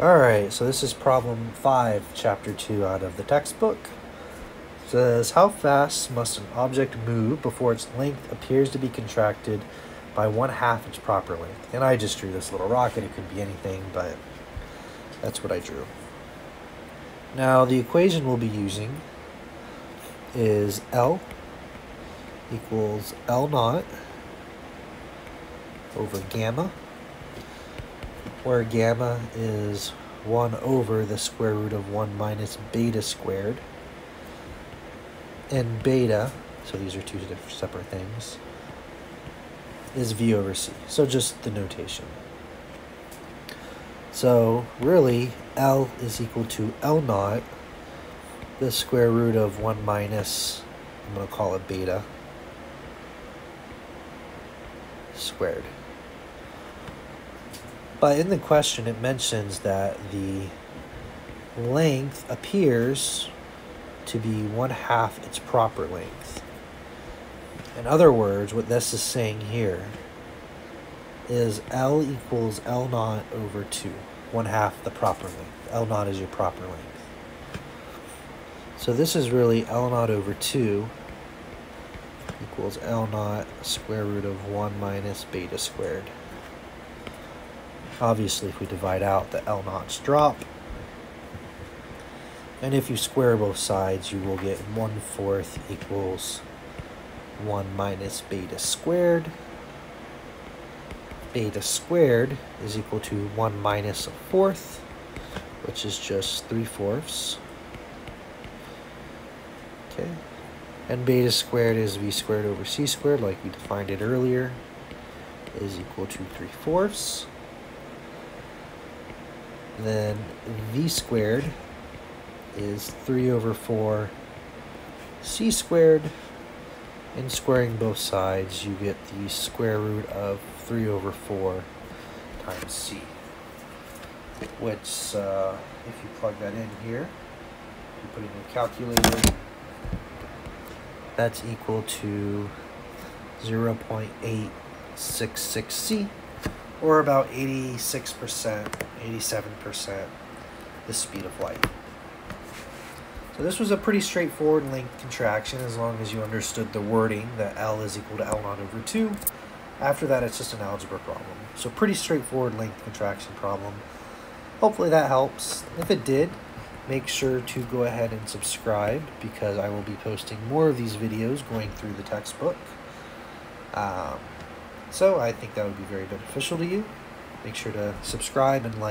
Alright, so this is problem 5, chapter 2 out of the textbook. It says, How fast must an object move before its length appears to be contracted by one half its proper length? And I just drew this little rocket. It could be anything, but that's what I drew. Now, the equation we'll be using is L equals L naught over gamma where gamma is 1 over the square root of 1 minus beta squared. And beta, so these are two separate things, is v over c. So just the notation. So really, L is equal to L naught, the square root of 1 minus, I'm going to call it beta, squared. But in the question, it mentions that the length appears to be one half its proper length. In other words, what this is saying here is L equals L naught over 2, one half the proper length. L naught is your proper length. So this is really L naught over 2 equals L naught square root of 1 minus beta squared. Obviously, if we divide out, the L naughts drop. And if you square both sides, you will get 1 fourth equals 1 minus beta squared. Beta squared is equal to 1 minus a fourth, which is just 3 fourths. Okay. And beta squared is v squared over c squared, like we defined it earlier, is equal to 3 fourths. Then v squared is 3 over 4 c squared. And squaring both sides, you get the square root of 3 over 4 times c. Which, uh, if you plug that in here, you put it in your calculator, that's equal to 0.866c or about 86%, 87% the speed of light. So this was a pretty straightforward length contraction as long as you understood the wording that L is equal to L naught over 2. After that, it's just an algebra problem. So pretty straightforward length contraction problem. Hopefully that helps. If it did, make sure to go ahead and subscribe because I will be posting more of these videos going through the textbook. Um, so I think that would be very beneficial to you. Make sure to subscribe and like.